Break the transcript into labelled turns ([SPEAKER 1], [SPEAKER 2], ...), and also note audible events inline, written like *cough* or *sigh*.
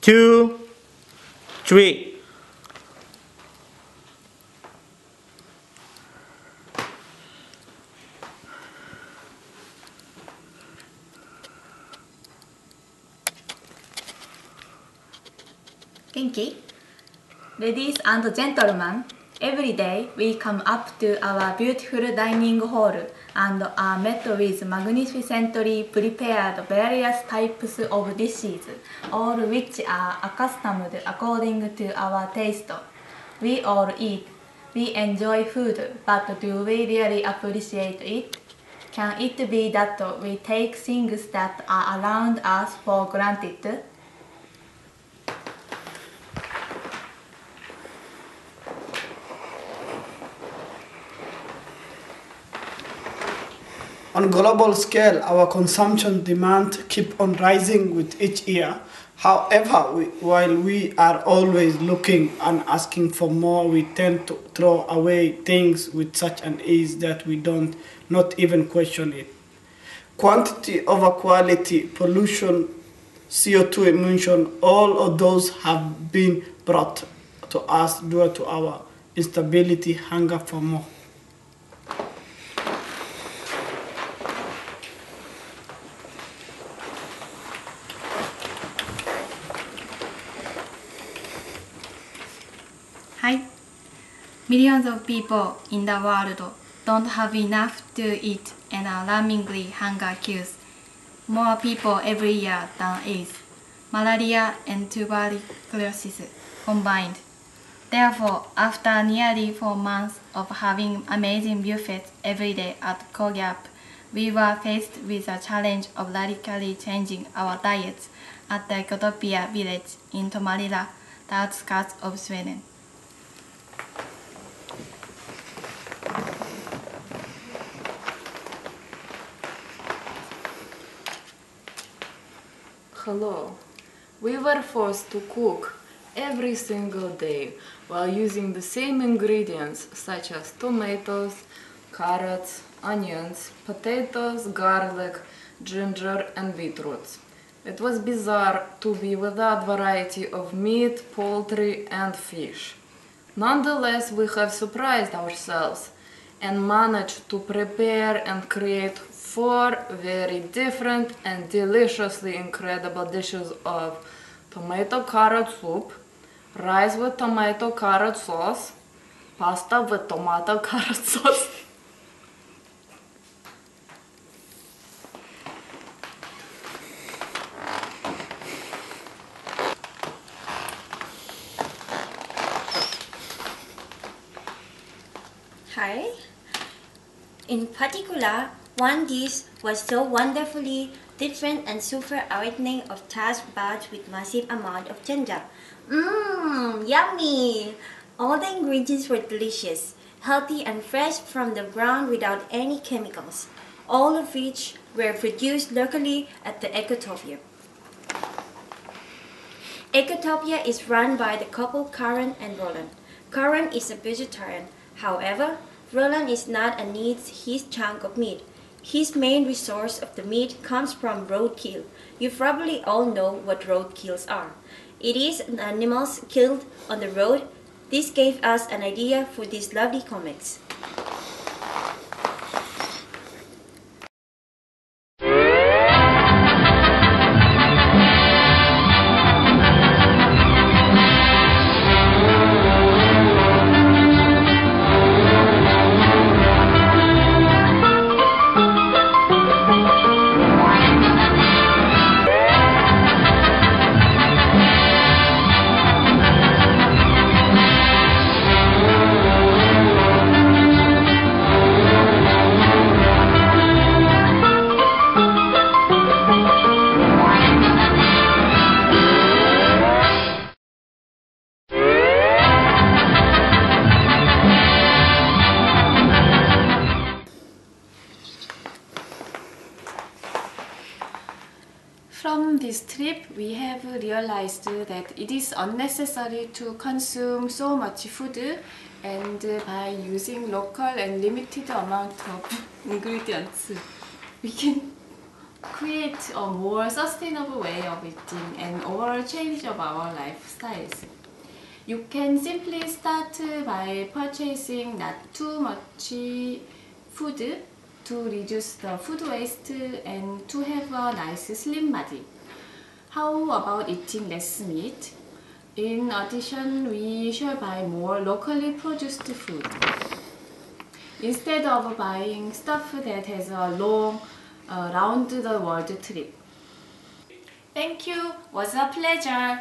[SPEAKER 1] two, three.
[SPEAKER 2] Genki? Ladies and gentlemen, every day we come up to our beautiful dining hall and are met with magnificently prepared various types of dishes, all which are accustomed according to our taste. We all eat, we enjoy food, but do we really appreciate it? Can it be that we take things that are around us for granted?
[SPEAKER 3] On global scale, our consumption demand keep on rising with each year. However, we, while we are always looking and asking for more, we tend to throw away things with such an ease that we don't not even question it. Quantity over quality, pollution, CO2 emission, all of those have been brought to us due to our instability, hunger for more.
[SPEAKER 2] Hi. Millions of people in the world don't have enough to eat and alarmingly hunger kills more people every year than AIDS, malaria and tuberculosis combined. Therefore, after nearly four months of having amazing buffets every day at Krogerup, we were faced with the challenge of radically changing our diets at the Ecotopia village in Tomelilla, the outskirts of Sweden.
[SPEAKER 4] Hello. We were forced to cook every single day while using the same ingredients such as tomatoes, carrots, onions, potatoes, garlic, ginger and beetroots. It was bizarre to be without variety of meat, poultry and fish. Nonetheless, we have surprised ourselves and managed to prepare and create four very different and deliciously incredible dishes of tomato carrot soup, rice with tomato carrot sauce, pasta with tomato *laughs* carrot sauce,
[SPEAKER 5] Hi. In particular, one dish was so wonderfully different and super awakening of task buds with massive amount of ginger. Mmm, yummy! All the ingredients were delicious, healthy and fresh from the ground without any chemicals, all of which were produced locally at the Ecotopia. Ecotopia is run by the couple Karen and Roland. Karen is a vegetarian. However, Roland is not and needs his chunk of meat. His main resource of the meat comes from roadkill. You probably all know what roadkills are. It is animals killed on the road. This gave us an idea for these lovely comics.
[SPEAKER 6] Trip, we have realized that it is unnecessary to consume so much food and by using local and limited amount of ingredients, we can create a more sustainable way of eating and overall change of our lifestyles. You can simply start by purchasing not too much food to reduce the food waste and to have a nice slim body. How about eating less meat? In addition, we should buy more locally produced food. Instead of buying stuff that has a long uh, round the world trip. Thank you. Was a pleasure.